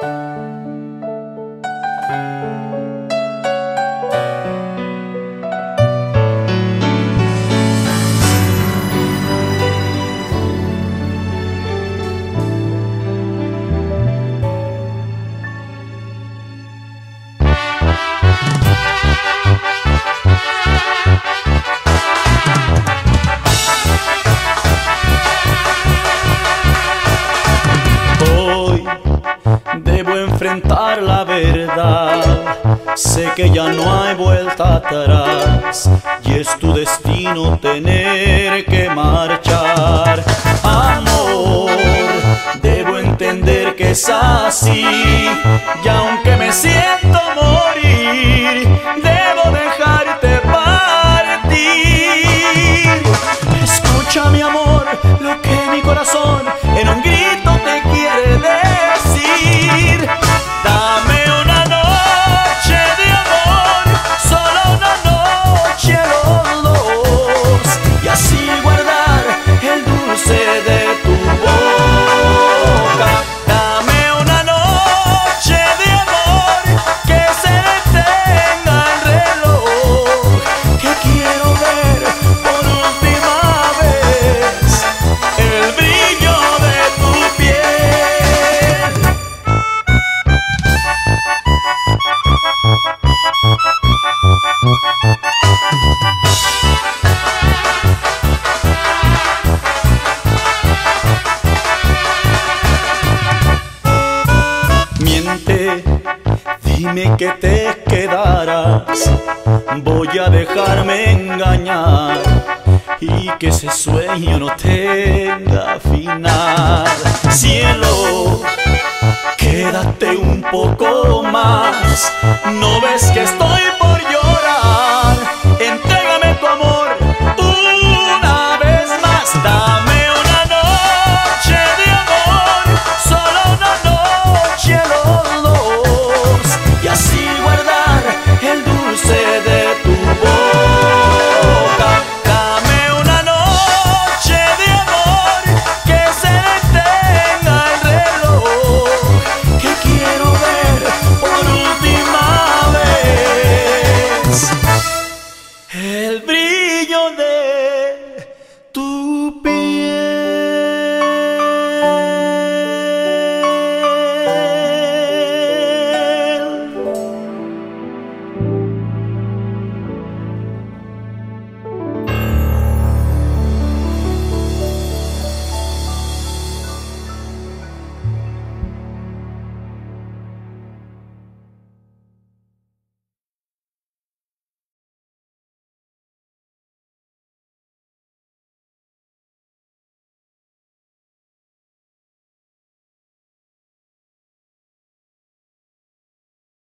Thank you. Enfrentar la verdad. Sé que ya no hay vuelta atrás y es tu destino tener que marchar. Amor, debo entender que es así y aunque me siento dime que te quedarás. Voy a dejarme engañar y que ese sueño no tenga final. Cielo, quédate un poco más. No ves que